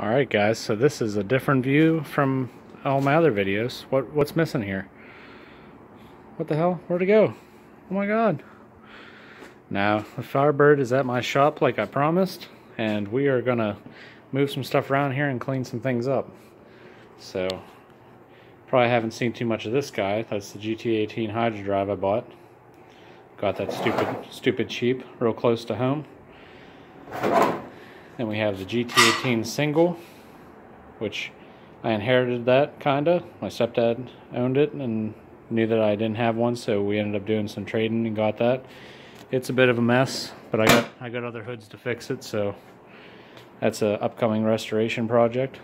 Alright guys, so this is a different view from all my other videos. What What's missing here? What the hell? Where'd it go? Oh my god. Now, the Firebird is at my shop like I promised, and we are gonna move some stuff around here and clean some things up. So, probably haven't seen too much of this guy. That's the GT18 Hydro Drive I bought. Got that stupid, stupid cheap, real close to home. Then we have the GT18 single, which I inherited that kinda. My stepdad owned it and knew that I didn't have one, so we ended up doing some trading and got that. It's a bit of a mess, but I got I got other hoods to fix it, so that's a upcoming restoration project.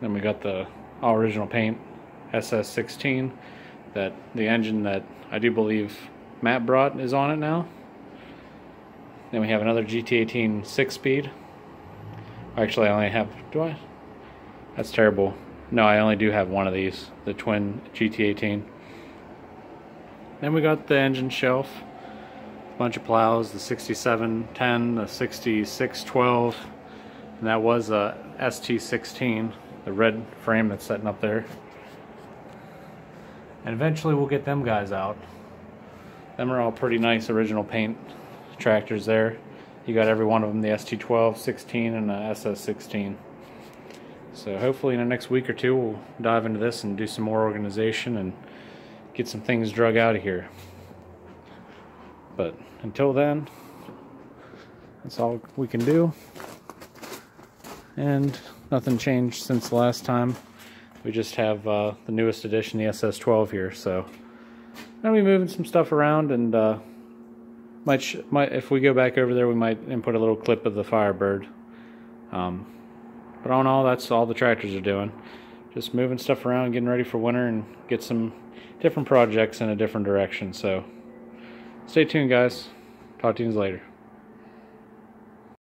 Then we got the all original paint SS16 that the engine that I do believe Matt brought is on it now. Then we have another GT18 six-speed. Actually, I only have, do I? That's terrible. No, I only do have one of these, the twin GT18. Then we got the engine shelf, a bunch of plows, the 6710, the 6612, and that was a ST16, the red frame that's sitting up there. And eventually we'll get them guys out. Them are all pretty nice original paint tractors there. You got every one of them, the ST12, 16, and the SS16. So hopefully in the next week or two we'll dive into this and do some more organization and get some things drug out of here. But until then, that's all we can do. And nothing changed since the last time. We just have uh, the newest edition, the SS12 here. So I'm going to be moving some stuff around and uh, might, might if we go back over there, we might input a little clip of the Firebird. Um, but all in all, that's all the tractors are doing. Just moving stuff around, getting ready for winter, and get some different projects in a different direction. So stay tuned, guys. Talk to you later.